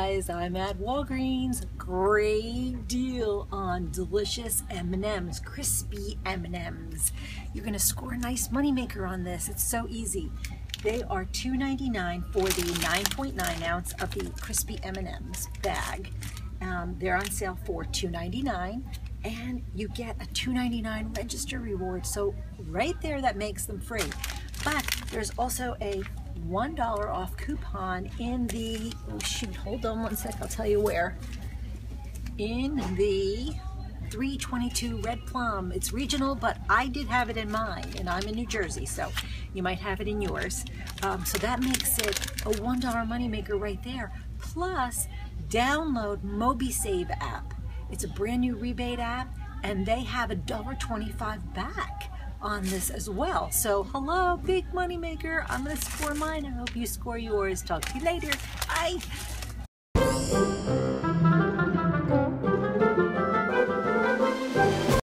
guys, I'm at Walgreens. Great deal on delicious M&Ms, crispy M&Ms. You're gonna score a nice moneymaker on this. It's so easy. They are $2.99 for the 9.9 ounce of the crispy M&Ms bag. Um, they're on sale for $2.99 and you get a $2.99 register reward. So right there, that makes them free. But there's also a $1 off coupon in the, oh shoot, hold on one sec, I'll tell you where. In the 322 Red Plum. It's regional, but I did have it in mine, and I'm in New Jersey, so you might have it in yours. Um, so that makes it a $1 moneymaker right there. Plus, download MobiSave app. It's a brand new rebate app, and they have a $1.25 back on this as well. So hello, big money maker. I'm gonna score mine. I hope you score yours. Talk to you later. Bye.